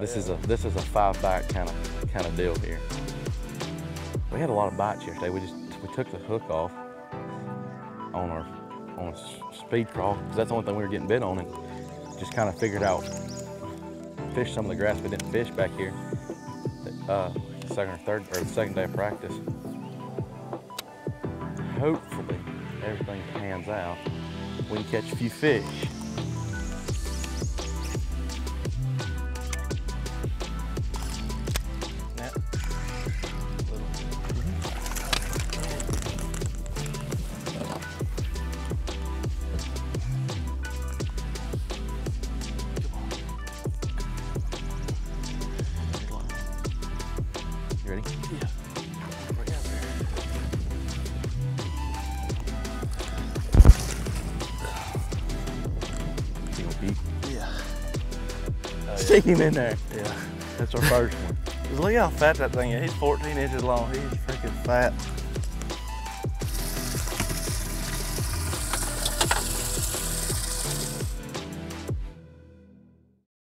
This is a this is a five bite kind of kind of deal here. We had a lot of bites yesterday. We just we took the hook off on our on a Speed Craw because that's the only thing we were getting bit on, and just kind of figured out fish some of the grass we didn't fish back here. Uh, second or third or the second day of practice. Hopefully everything pans out. We can catch a few fish. You gonna peek? Yeah. Him in there. yeah. That's our first one. Look how fat that thing is. He's 14 inches long. He's freaking fat.